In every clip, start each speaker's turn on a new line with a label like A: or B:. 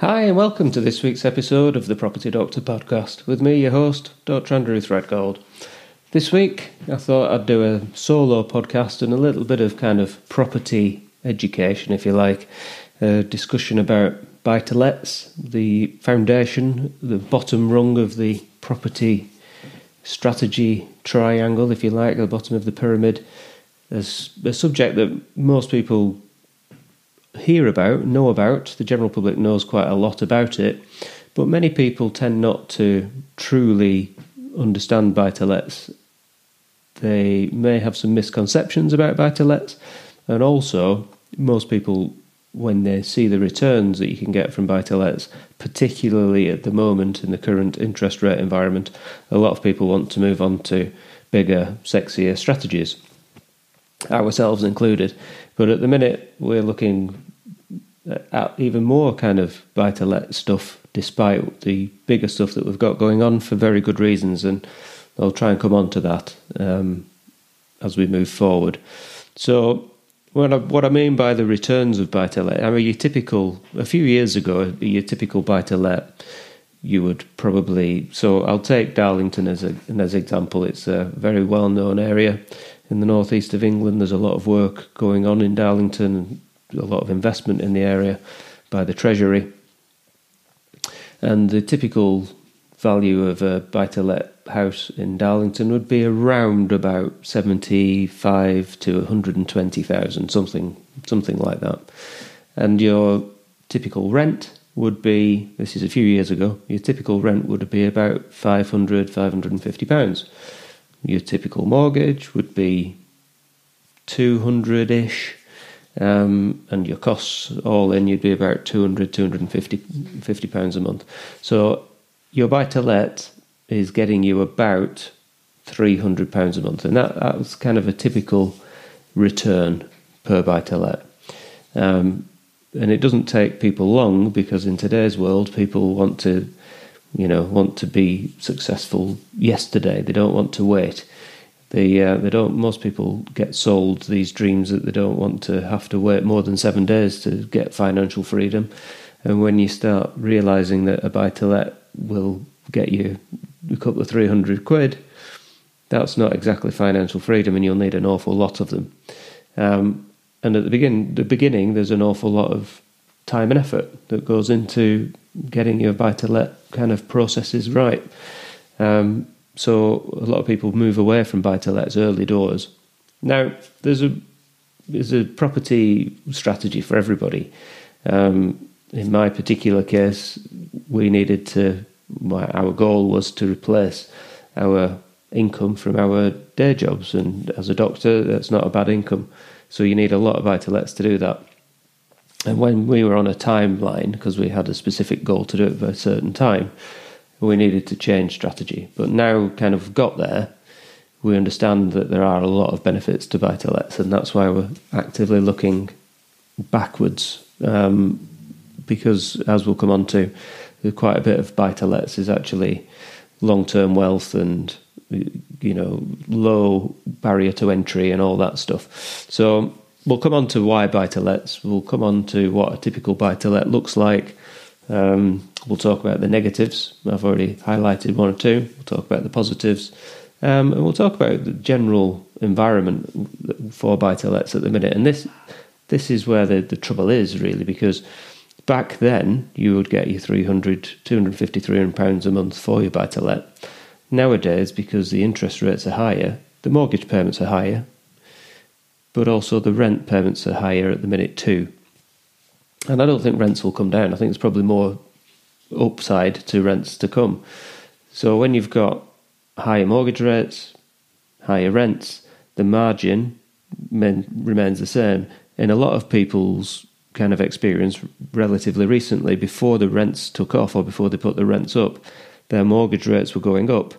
A: Hi, and welcome to this week's episode of the Property Doctor podcast with me, your host, Dr. Andrew Threadgold. This week, I thought I'd do a solo podcast and a little bit of kind of property education, if you like, a discussion about buy to lets, the foundation, the bottom rung of the property strategy triangle, if you like, the bottom of the pyramid. As a subject that most people hear about, know about, the general public knows quite a lot about it, but many people tend not to truly understand buy to lets. They may have some misconceptions about buy to lets, and also most people when they see the returns that you can get from buy to lets, particularly at the moment in the current interest rate environment, a lot of people want to move on to bigger, sexier strategies, ourselves included. But at the minute, we're looking at even more kind of buy to let stuff, despite the bigger stuff that we've got going on for very good reasons. And I'll try and come on to that um, as we move forward. So, what I, what I mean by the returns of buy to let, I mean, your typical, a few years ago, your typical buy to let, you would probably, so I'll take Darlington as, a, as an example. It's a very well known area in the northeast of England. There's a lot of work going on in Darlington, a lot of investment in the area by the Treasury. And the typical value of a buy to let house in Darlington would be around about 75 to 120,000 something something like that and your typical rent would be this is a few years ago your typical rent would be about 500 550 pounds your typical mortgage would be 200ish um, and your costs all in you'd be about 200 250 50 pounds a month so your buy to let is getting you about three hundred pounds a month, and that that's kind of a typical return per buy to let. Um, and it doesn't take people long because in today's world, people want to, you know, want to be successful yesterday. They don't want to wait. They uh, they don't. Most people get sold these dreams that they don't want to have to wait more than seven days to get financial freedom. And when you start realizing that a buy to let will get you a couple of 300 quid, that's not exactly financial freedom, and you'll need an awful lot of them. Um, and at the begin, the beginning, there's an awful lot of time and effort that goes into getting your buy to let kind of processes right. Um, so a lot of people move away from buy to lets early doors. Now, there's a there's a property strategy for everybody. Um, in my particular case, we needed to our goal was to replace our income from our day jobs. And as a doctor, that's not a bad income. So you need a lot of buy to lets to do that. And when we were on a timeline, because we had a specific goal to do it by a certain time, we needed to change strategy. But now, kind of got there, we understand that there are a lot of benefits to buy to lets, and that's why we're actively looking backwards. Um, because, as we'll come on to, quite a bit of buy to lets is actually long term wealth and you know low barrier to entry and all that stuff. So we'll come on to why buy to lets. We'll come on to what a typical buy to let looks like. Um, we'll talk about the negatives. I've already highlighted one or two. We'll talk about the positives. Um, and we'll talk about the general environment for buy to lets at the minute. And this this is where the, the trouble is really because back then you would get your 300 250 300 pounds a month for your buy to let nowadays because the interest rates are higher the mortgage payments are higher but also the rent payments are higher at the minute too. And i don't think rents will come down. I think there's probably more upside to rents to come. So when you've got higher mortgage rates higher rents the margin remains the same. In a lot of people's kind of experience relatively recently before the rents took off or before they put the rents up their mortgage rates were going up.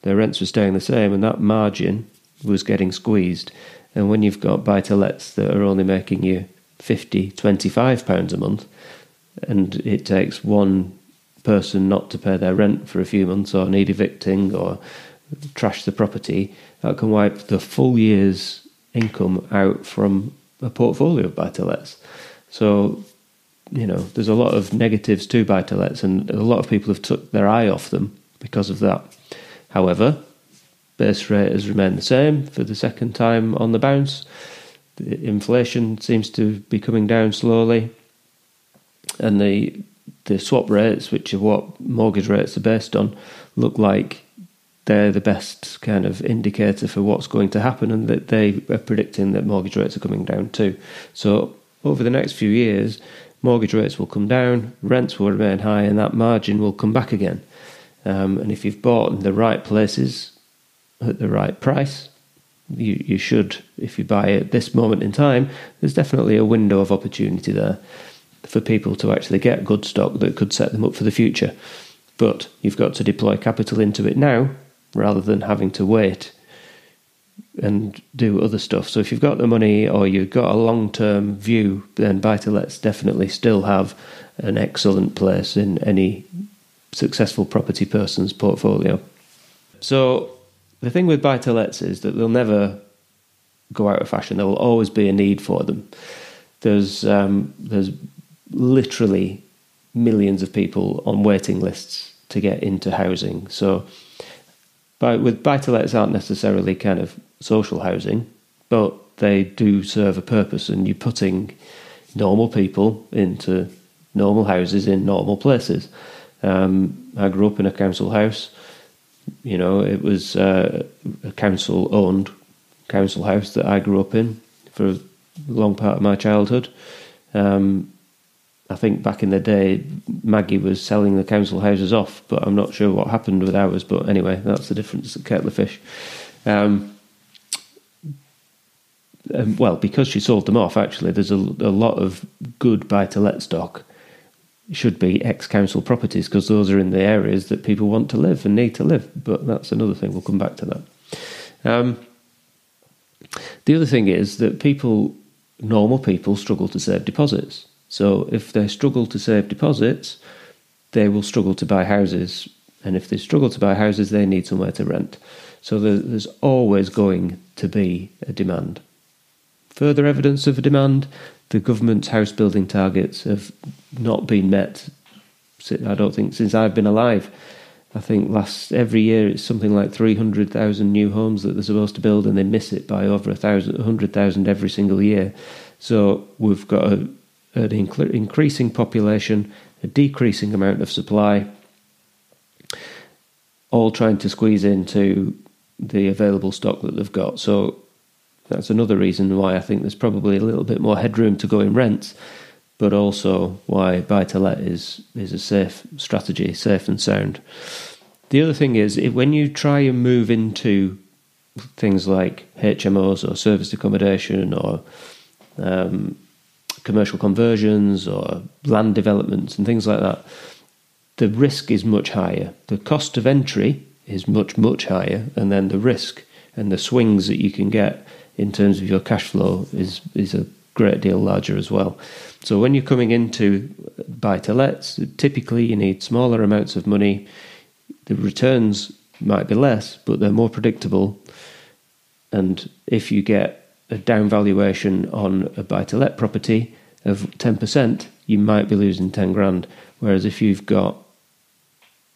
A: Their rents were staying the same and that margin was getting squeezed and when you've got buy to lets that are only making you 50 25 pounds a month and it takes one person not to pay their rent for a few months or need evicting or trash the property that can wipe the full year's income out from a portfolio of buy to lets so you know, there's a lot of negatives to buy to lets, and a lot of people have took their eye off them because of that. However, base rate has remained the same for the second time on the bounce. The inflation seems to be coming down slowly, and the the swap rates, which are what mortgage rates are based on, look like they're the best kind of indicator for what's going to happen, and that they are predicting that mortgage rates are coming down too. So over the next few years, mortgage rates will come down, rents will remain high, and that margin will come back again. Um, and if you've bought in the right places at the right price, you, you should, if you buy at this moment in time, there's definitely a window of opportunity there for people to actually get good stock that could set them up for the future. But you've got to deploy capital into it now rather than having to wait and do other stuff. So if you've got the money or you've got a long term view, then buy to lets definitely still have an excellent place in any successful property person's portfolio. So the thing with buy to lets is that they'll never go out of fashion. There will always be a need for them. There's um, there's literally millions of people on waiting lists to get into housing. So but with buy to lets aren't necessarily kind of social housing, but they do serve a purpose and you're putting normal people into normal houses in normal places. Um, I grew up in a council house. You know, it was uh, a council owned council house that I grew up in for a long part of my childhood. Um, I think back in the day, Maggie was selling the council houses off, but I'm not sure what happened with ours. But anyway, that's the difference at of fish. Um, um, well, because she sold them off, actually, there's a, a lot of good buy to let stock should be ex council properties because those are in the areas that people want to live and need to live. But that's another thing. We'll come back to that. Um, the other thing is that people, normal people, struggle to save deposits. So if they struggle to save deposits, they will struggle to buy houses. And if they struggle to buy houses, they need somewhere to rent. So there's always going to be a demand. Further evidence of a demand the government's house building targets have not been met. I don't think since I've been alive. I think last every year it's something like three hundred thousand new homes that they're supposed to build, and they miss it by over a thousand, hundred thousand every single year. So we've got a, an increasing population, a decreasing amount of supply, all trying to squeeze into the available stock that they've got. So that's another reason why I think there's probably a little bit more headroom to go in rents, but also why buy to let is is a safe strategy, safe and sound. The other thing is when you try and move into things like HMOs or serviced accommodation or um, commercial conversions or land developments and things like that, the risk is much higher. The cost of entry is much, much higher, and then the risk and the swings that you can get in terms of your cash flow is is a great deal larger as well. So when you're coming into buy to lets, typically you need smaller amounts of money. The returns might be less, but they're more predictable. And if you get a down valuation on a buy to let property of 10%, you might be losing 10 grand. Whereas if you've got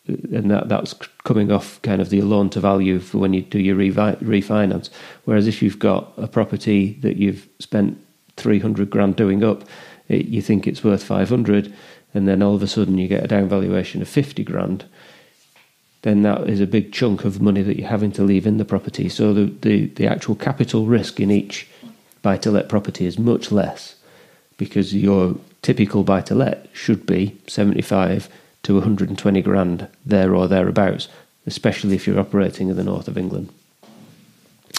A: and that that's coming off kind of the loan to value for when you do your revi- refinance. Whereas if you've got a property that you've spent three hundred grand doing up, it, you think it's worth five hundred, and then all of a sudden you get a down valuation of fifty grand. Then that is a big chunk of money that you're having to leave in the property. So the the, the actual capital risk in each buy to let property is much less because your typical buy to let should be seventy five to 120 grand there or thereabouts, especially if you're operating in the north of England.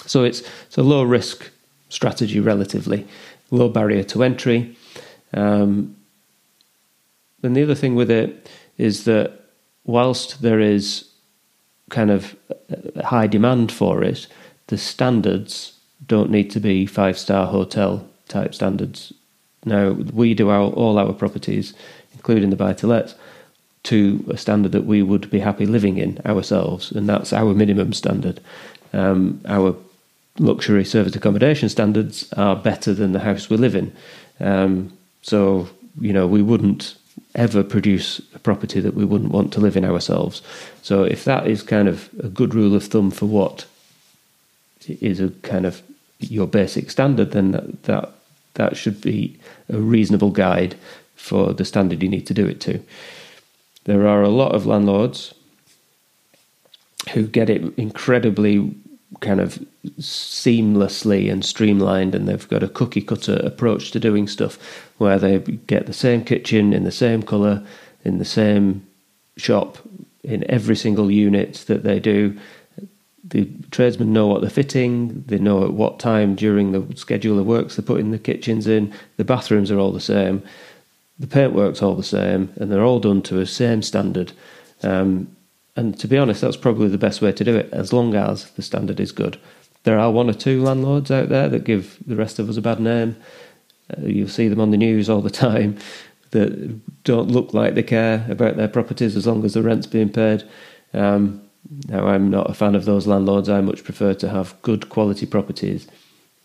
A: So it's, it's a low risk strategy relatively, low barrier to entry. Um, and the other thing with it is that whilst there is kind of high demand for it, the standards don't need to be five star hotel type standards. Now, we do our, all our properties, including the buy to lets, to a standard that we would be happy living in ourselves, and that's our minimum standard. Um, our luxury service accommodation standards are better than the house we live in. Um, so you know, we wouldn't ever produce a property that we wouldn't want to live in ourselves. So if that is kind of a good rule of thumb for what is a kind of your basic standard, then that that, that should be a reasonable guide for the standard you need to do it to. There are a lot of landlords who get it incredibly kind of seamlessly and streamlined, and they've got a cookie cutter approach to doing stuff where they get the same kitchen in the same colour, in the same shop, in every single unit that they do. The tradesmen know what they're fitting, they know at what time during the schedule of works they're putting the kitchens in, the bathrooms are all the same, the paintwork's all the same, and they're all done to the same standard. Um, and to be honest, that's probably the best way to do it, as long as the standard is good. There are one or two landlords out there that give the rest of us a bad name. Uh, you'll see them on the news all the time that don't look like they care about their properties as long as the rent's being paid. Um, now, I'm not a fan of those landlords. I much prefer to have good quality properties.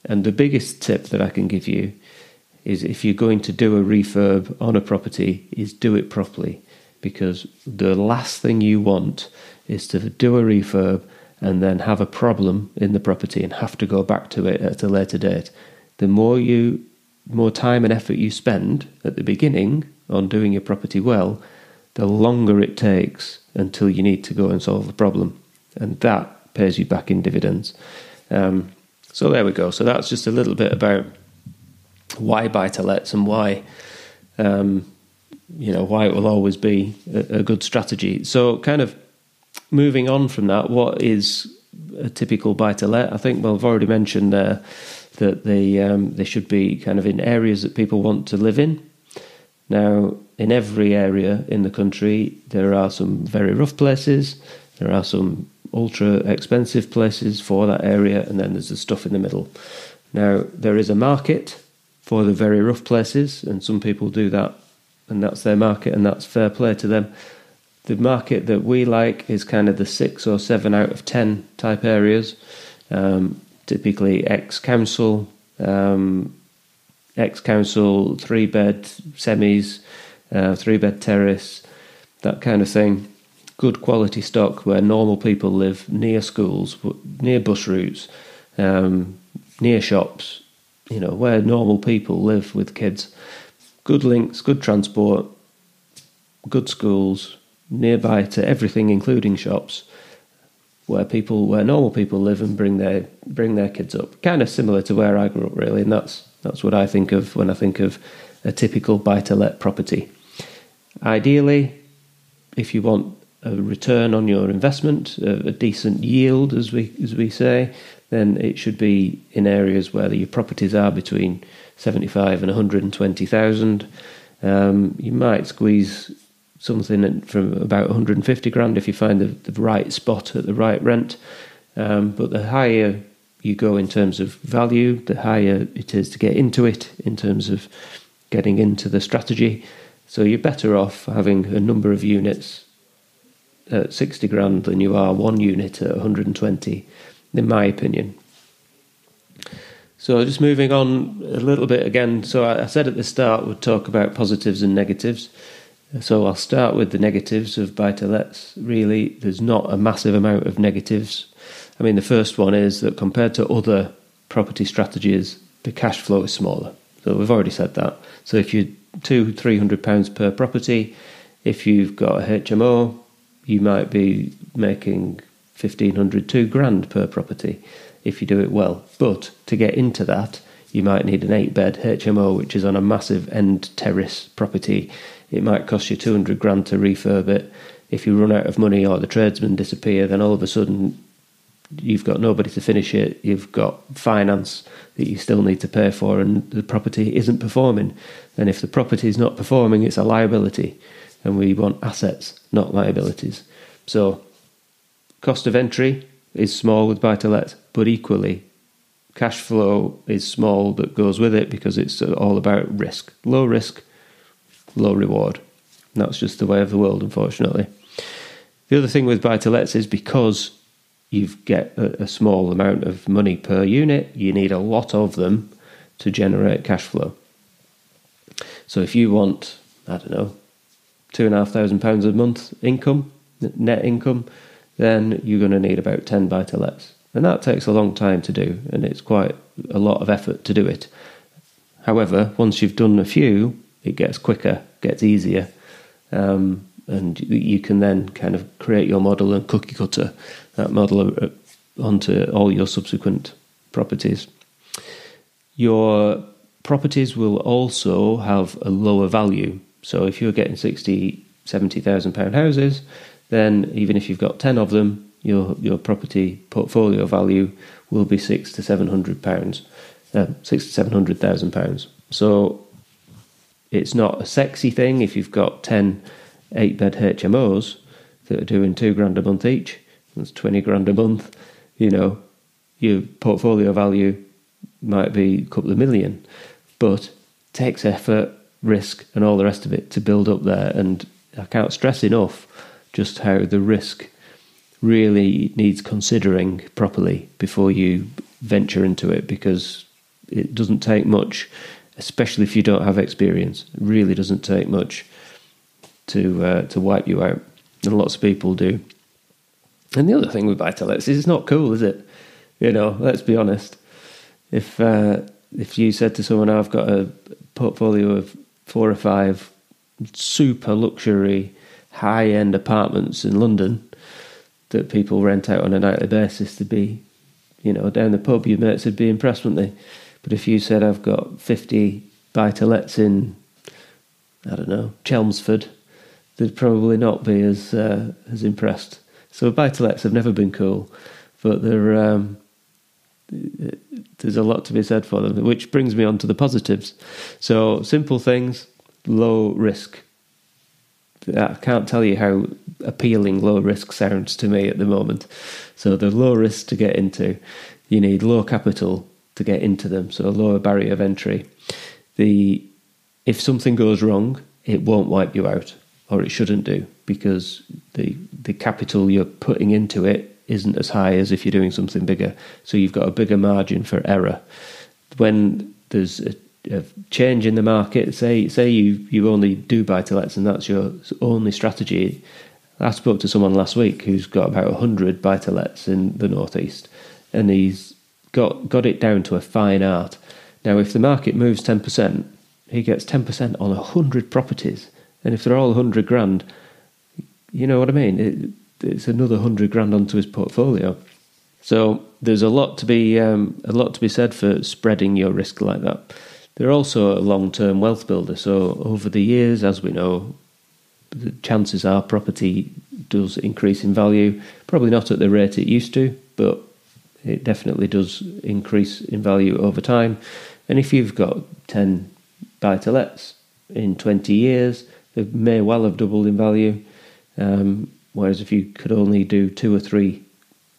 A: And the biggest tip that I can give you is if you're going to do a refurb on a property, is do it properly because the last thing you want is to do a refurb and then have a problem in the property and have to go back to it at a later date. The more you more time and effort you spend at the beginning on doing your property well, the longer it takes until you need to go and solve the problem. And that pays you back in dividends. Um, so there we go. So that's just a little bit about why buy to lets and why um, you know why it will always be a, a, good strategy. So, kind of moving on from that, what is a typical buy to let? I think well, I've already mentioned there that they um, they should be kind of in areas that people want to live in. Now, in every area in the country, there are some very rough places. There are some ultra expensive places for that area, and then there's the stuff in the middle. Now, there is a market for the very rough places, and some people do that and that's their market, and that's fair play to them. The market that we like is kind of the six or seven out of ten type areas, um, typically ex council, um, ex council, three bed semis, uh, three bed terrace, that kind of thing. Good quality stock where normal people live near schools, near bus routes, um, near shops, you know, where normal people live with kids good links, good transport, good schools, nearby to everything, including shops, where people, where normal people live and bring their bring their kids up. Kind of similar to where I grew up, really, and that's that's what I think of when I think of a typical buy-to-let property. Ideally, if you want a return on your investment, a, a decent yield, as we as we say, then it should be in areas where your properties are between 75 and 120,000. Um, you might squeeze something from about 150 grand if you find the, the right spot at the right rent. Um, but the higher you go in terms of value, the higher it is to get into it in terms of getting into the strategy. So you're better off having a number of units at 60 grand than you are one unit at 120, in my opinion. So just moving on a little bit again. So I said at the start we'd talk about positives and negatives. So I'll start with the negatives of buy to lets. Really, there's not a massive amount of negatives. I mean, the first one is that compared to other property strategies, the cash flow is smaller. So we've already said that. So if you're two, three hundred pounds per property, if you've got a HMO, you might be making fifteen hundred, two grand per property if you do it well. But to get into that, you might need an eight bed HMO, which is on a massive end terrace property. It might cost you 200 grand to refurb it. If you run out of money or the tradesmen disappear, then all of a sudden you've got nobody to finish it. You've got finance that you still need to pay for, and the property isn't performing. And if the property is not performing, it's a liability. And we want assets, not liabilities. So, cost of entry is small with buy to let, but equally, cash flow is small that goes with it because it's all about risk. Low risk, low reward. And that's just the way of the world, unfortunately. The other thing with buy to lets is because you get a, a small amount of money per unit, you need a lot of them to generate cash flow. So if you want, I don't know, two and a half thousand pounds a month income, net income, then you're going to need about 10 buy. And that takes a long time to do, and it's quite a lot of effort to do it. However, once you've done a few, it gets quicker, gets easier, um, and you can then kind of create your model and cookie cutter that model uh, onto all your subsequent properties. Your properties will also have a lower value. So if you're getting 60, 70,000 pound houses, then even if you've got 10 of them, your your property portfolio value will be six to seven hundred pounds, uh, six to seven hundred thousand pounds. So it's not a sexy thing if you've got 10 eight bed HMOs that are doing two grand a month each. That's 20 grand a month. You know, your portfolio value might be a couple of million, but takes effort, risk, and all the rest of it to build up there. And I can't stress enough just how the risk really needs considering properly before you venture into it because it doesn't take much, especially if you don't have experience. It really doesn't take much to uh, to wipe you out, and lots of people do. And the other thing with lets is it's not cool, is it? You know, let's be honest. If uh, if you said to someone, "I've got a portfolio of four or five super luxury high end apartments in London that people rent out on a nightly basis to be, you know, down the pub, your mates would be impressed, wouldn't they? But if you said, I've got 50 buy to lets in, I don't know, Chelmsford, they'd probably not be as uh, as impressed. So buy to lets have never been cool, but they're. Um, there's a lot to be said for them, which brings me on to the positives. So, simple things, low risk. I can't tell you how appealing low risk sounds to me at the moment. So, the low risk to get into, you need low capital to get into them, so a lower barrier of entry. The if something goes wrong, it won't wipe you out, or it shouldn't do, because the the capital you're putting into it isn't as high as if you're doing something bigger. So you've got a bigger margin for error. When there's a, a change in the market, say say you, you only do buy to lets and that's your only strategy. I spoke to someone last week who's got about 100 buy to lets in the Northeast and he's got, got it down to a fine art. Now, if the market moves 10%, he gets 10% on 100 properties. And if they're all 100 grand, you know what I mean? It, it's another hundred grand onto his portfolio. So there's a lot to be um, a lot to be said for spreading your risk like that. They're also a long-term wealth builder. So over the years, as we know, the chances are property does increase in value. Probably not at the rate it used to, but it definitely does increase in value over time. And if you've got ten buy-to-lets in 20 years, they may well have doubled in value. Um, Whereas if you could only do two or three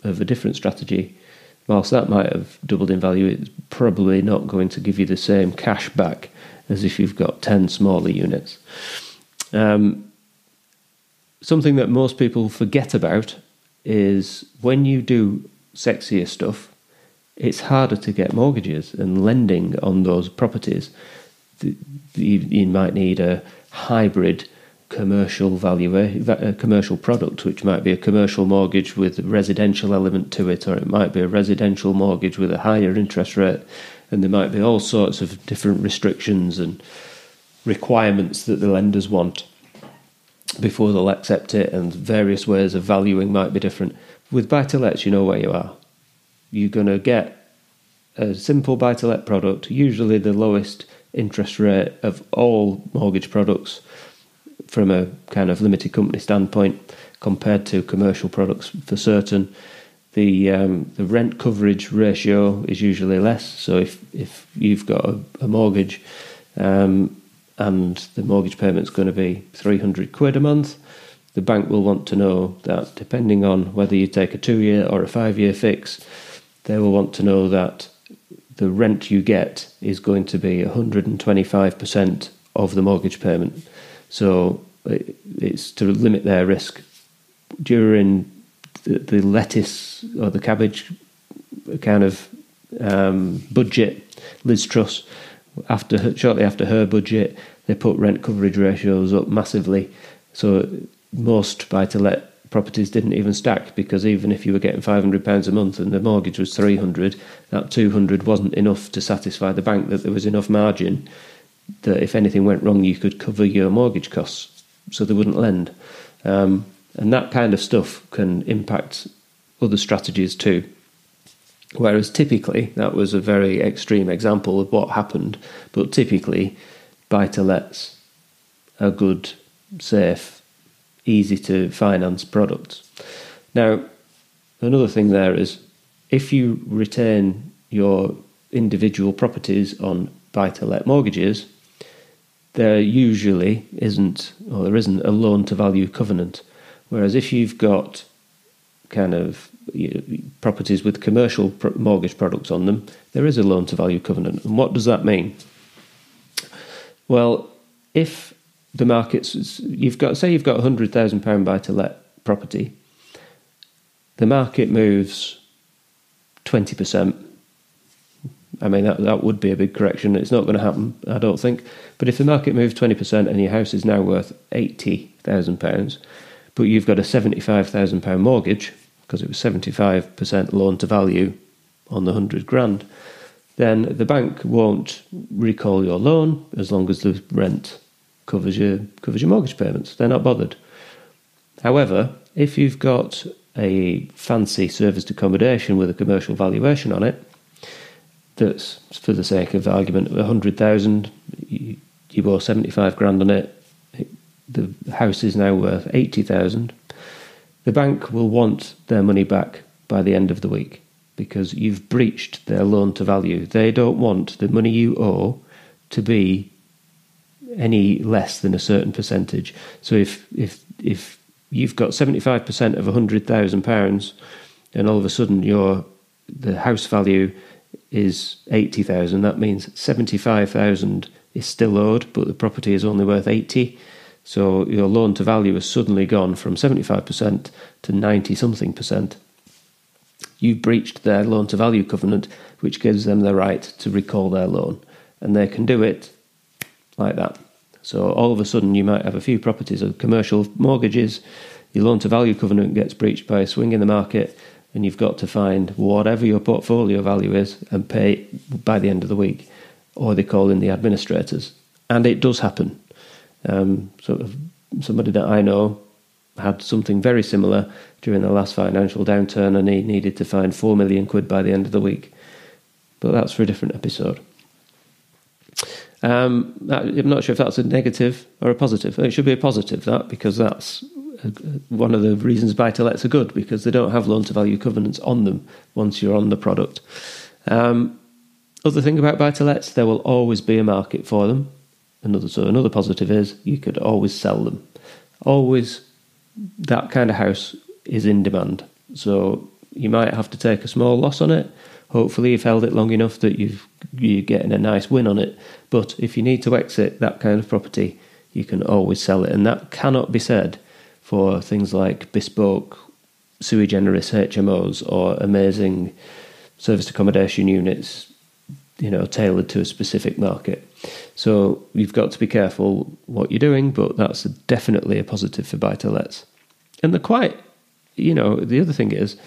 A: of a different strategy, whilst that might have doubled in value, it's probably not going to give you the same cash back as if you've got 10 smaller units. Um, something that most people forget about is when you do sexier stuff, it's harder to get mortgages and lending on those properties. You might need a hybrid commercial value, a uh, commercial product, which might be a commercial mortgage with a residential element to it, or it might be a residential mortgage with a higher interest rate, and there might be all sorts of different restrictions and requirements that the lenders want before they'll accept it, and various ways of valuing might be different. With buy to lets, you know where you are. You're going to get a simple buy to let product, usually the lowest interest rate of all mortgage products from a kind of limited company standpoint compared to commercial products for certain. The um, the rent coverage ratio is usually less. So if if you've got a, a mortgage um, and the mortgage payment's going to be three hundred quid a month, the bank will want to know that depending on whether you take a two year or a five year fix, they will want to know that the rent you get is going to be 125% of the mortgage payment. So it's to limit their risk. During the, the lettuce or the cabbage kind of um, budget, Liz Truss after shortly after her budget, they put rent coverage ratios up massively. So most buy to let properties didn't even stack because even if you were getting £500 a month and the mortgage was 300 that 200 wasn't enough to satisfy the bank that there was enough margin that if anything went wrong you could cover your mortgage costs so they wouldn't lend um, and that kind of stuff can impact other strategies too whereas typically that was a very extreme example of what happened but typically buy to lets are good safe easy to finance products. Now, another thing there is if you retain your individual properties on buy to let mortgages, there usually isn't, or there isn't, a loan to value covenant. Whereas if you've got kind of properties with commercial mortgage products on them, there is a loan to value covenant. And what does that mean? Well, if the markets you've got say you've got a hundred thousand pound buy to let property the market moves 20% i mean that, that would be a big correction it's not going to happen i don't think but if the market moves 20% and your house is now worth 80000 pounds but you've got a 75000 pound mortgage because it was 75% loan to value on the 100 grand then the bank won't recall your loan as long as the rent covers your covers your mortgage payments. They're not bothered. However, if you've got a fancy serviced accommodation with a commercial valuation on it, that's for the sake of argument, a hundred thousand, you, you owe seventy five grand on it. The house is now worth eighty thousand. The bank will want their money back by the end of the week because you've breached their loan to value. They don't want the money you owe to be any less than a certain percentage. So if if if you've got seventy five percent of hundred thousand pounds, and all of a sudden your the house value is eighty thousand, that means seventy five thousand is still owed, but the property is only worth eighty. So your loan to value has suddenly gone from seventy five percent to ninety something percent. You've breached their loan to value covenant, which gives them the right to recall their loan, and they can do it like that. So all of a sudden, you might have a few properties of commercial mortgages. Your loan to value covenant gets breached by a swing in the market, and you've got to find whatever your portfolio value is and pay by the end of the week, or they call in the administrators. And it does happen. Um, sort of somebody that I know had something very similar during the last financial downturn, and he needed to find four million quid by the end of the week. But that's for a different episode. Um, I'm not sure if that's a negative or a positive. It should be a positive, that, because that's one of the reasons buy to lets are good, because they don't have loan to value covenants on them once you're on the product. Um, other thing about buy to lets, there will always be a market for them. Another, so another positive is you could always sell them. Always, that kind of house is in demand. So you might have to take a small loss on it, Hopefully, you've held it long enough that you've, you're getting a nice win on it. But if you need to exit that kind of property, you can always sell it. And that cannot be said for things like bespoke sui generis HMOs or amazing service accommodation units, you know, tailored to a specific market. So you've got to be careful what you're doing, but that's definitely a positive for buy to lets. And the quite, you know, the other thing is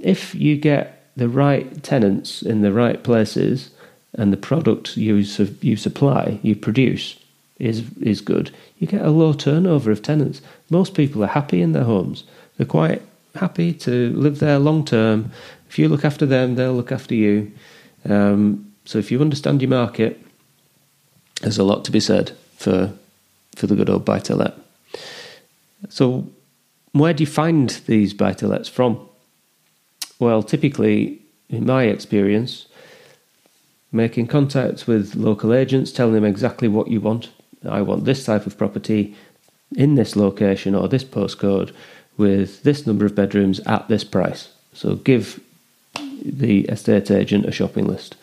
A: if you get the right tenants in the right places and the product you su- you supply, you produce is is good, you get a low turnover of tenants. Most people are happy in their homes. They're quite happy to live there long term. If you look after them, they'll look after you. Um, so if you understand your market, there's a lot to be said for for the good old buy to let. So where do you find these buy to lets from? Well, typically, in my experience, making contact with local agents, telling them exactly what you want. I want this type of property in this location or this postcode with this number of bedrooms at this price. So give the estate agent a shopping list.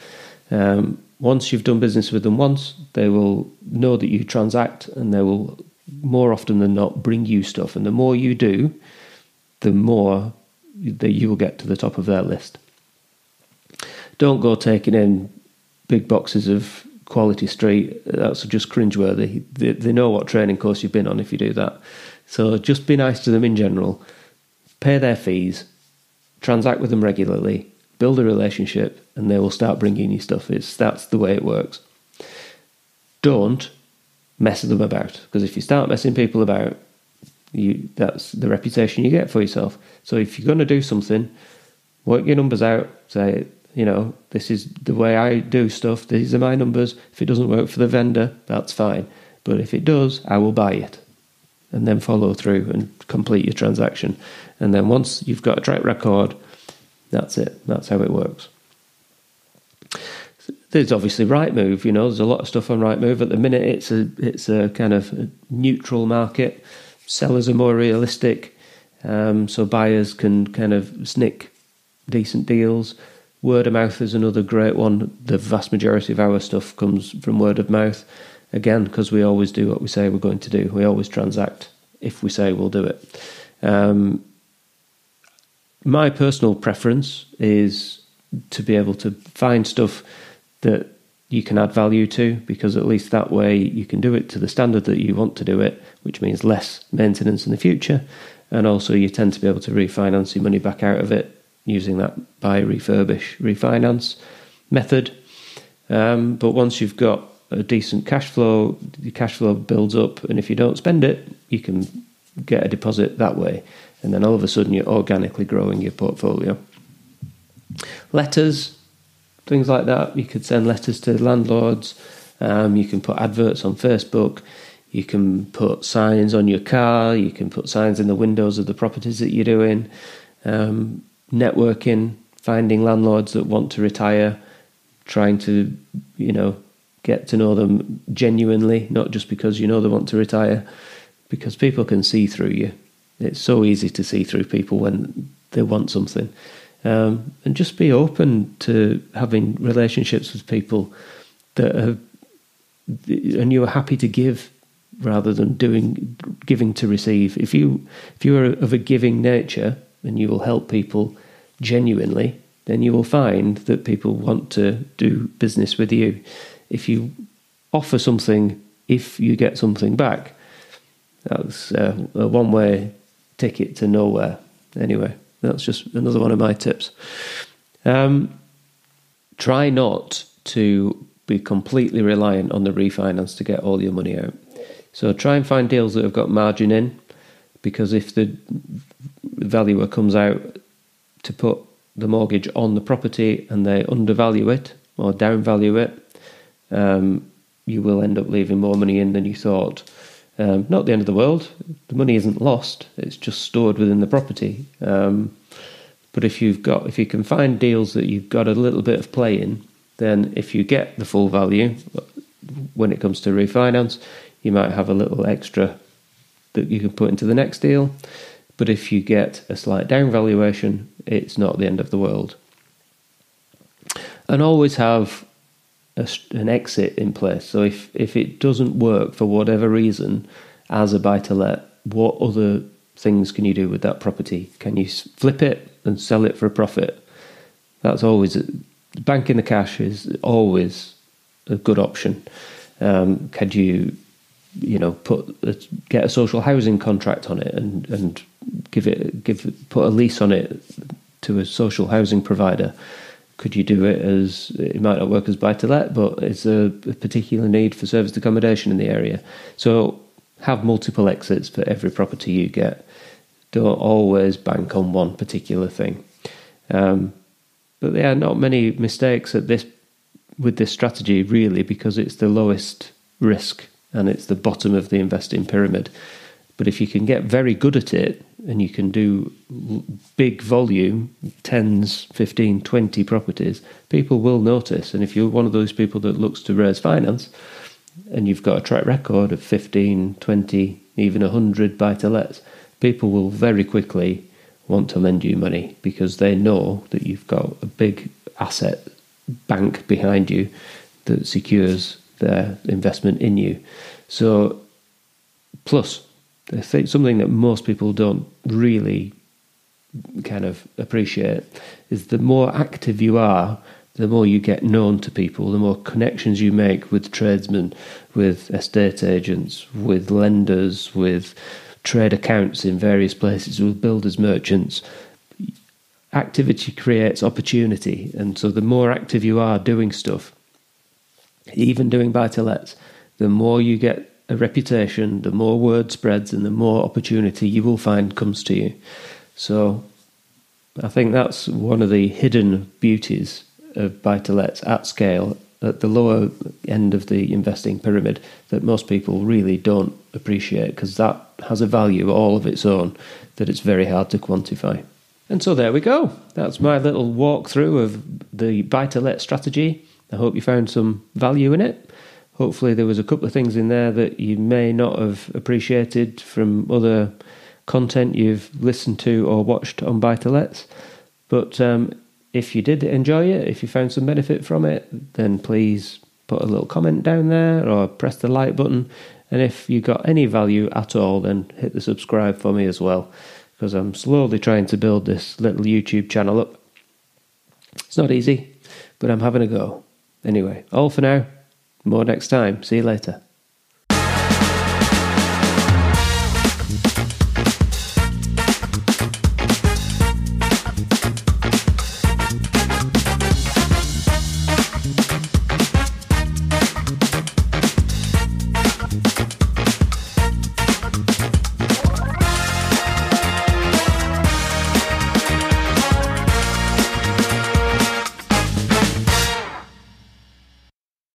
A: Um, once you've done business with them once, they will know that you transact and they will more often than not bring you stuff. And the more you do, the more that you will get to the top of their list. Don't go taking in big boxes of quality street, uh, that's just cringeworthy. They, they know what training course you've been on if you do that. So just be nice to them in general, pay their fees, transact with them regularly, build a relationship, and they will start bringing you stuff. It's that's the way it works. Don't mess with them about because if you start messing people about, you that's the reputation you get for yourself. So if you're going to do something, work your numbers out. Say, you know, this is the way I do stuff. These are my numbers. If it doesn't work for the vendor, that's fine. But if it does, I will buy it. And then follow through and complete your transaction. And then once you've got a track record, that's it. That's how it works. There's obviously Rightmove. You know, there's a lot of stuff on Rightmove at the minute. It's a it's a kind of a neutral market. Sellers are more realistic, um, so buyers can kind of snick decent deals. Word of mouth is another great one. The vast majority of our stuff comes from word of mouth. Again, because we always do what we say we're going to do. We always transact if we say we'll do it. Um, my personal preference is to be able to find stuff that you can add value to because at least that way you can do it to the standard that you want to do it, which means less maintenance in the future. And also, you tend to be able to refinance your money back out of it using that buy, refurbish, refinance method. Um, but once you've got a decent cash flow, the cash flow builds up, and if you don't spend it, you can get a deposit that way. And then all of a sudden, you're organically growing your portfolio. Letters, things like that. You could send letters to landlords. Um, you can put adverts on Facebook. You can put signs on your car. You can put signs in the windows of the properties that you're doing. Um, networking, finding landlords that want to retire, trying to, you know, get to know them genuinely, not just because you know they want to retire, because people can see through you. It's so easy to see through people when they want something. Um, and just be open to having relationships with people that are, and you are happy to give rather than doing giving to receive. If you if you are of a giving nature and you will help people genuinely, then you will find that people want to do business with you. If you offer something, if you get something back, that's a one way ticket to nowhere. Anyway, that's just another one of my tips. Um, try not to be completely reliant on the refinance to get all your money out. So try and find deals that have got margin in, because if the valuer comes out to put the mortgage on the property and they undervalue it or downvalue it, um, you will end up leaving more money in than you thought. Um, not the end of the world. The money isn't lost. It's just stored within the property. Um, but if you've got, if you can find deals that you've got a little bit of play in, then if you get the full value when it comes to refinance, you might have a little extra that you can put into the next deal. But if you get a slight down valuation, it's not the end of the world. And always have a, an exit in place. So if, if it doesn't work for whatever reason as a buy to let, what other things can you do with that property? Can you flip it and sell it for a profit? That's always banking the cash is always a good option. Um, can you you know put get a social housing contract on it and and give it give put a lease on it to a social housing provider. Could you do it as it might not work as buy to let but it's a, particular need for serviced accommodation in the area. So have multiple exits for every property you get. Don't always bank on one particular thing. Um, but there are not many mistakes at this with this strategy really because it's the lowest risk and it's the bottom of the investing pyramid. But if you can get very good at it and you can do big volume, tens, 15, 20 properties, people will notice. And if you're one of those people that looks to raise finance and you've got a track record of 15, 20, even 100 buy to lets, people will very quickly want to lend you money because they know that you've got a big asset bank behind you that secures their investment in you. So, plus, Something that most people don't really kind of appreciate is the more active you are, the more you get known to people, the more connections you make with tradesmen, with estate agents, with lenders, with trade accounts in various places, with builders, merchants. Activity creates opportunity, and so the more active you are doing stuff, even doing buy to lets, the more you get a reputation, the more word spreads, and the more opportunity you will find comes to you. So I think that's one of the hidden beauties of buy to lets at scale at the lower end of the investing pyramid that most people really don't appreciate because that has a value all of its own that it's very hard to quantify. And so there we go. That's my little walkthrough of the buy to let strategy. I hope you found some value in it. Hopefully, there was a couple of things in there that you may not have appreciated from other content you've listened to or watched on buy to lets. But um, if you did enjoy it, if you found some benefit from it, then please put a little comment down there or press the like button. And if you got any value at all, then hit the subscribe for me as well, because I'm slowly trying to build this little YouTube channel up. It's not easy, but I'm having a go. Anyway, all for now. More next time. See you later.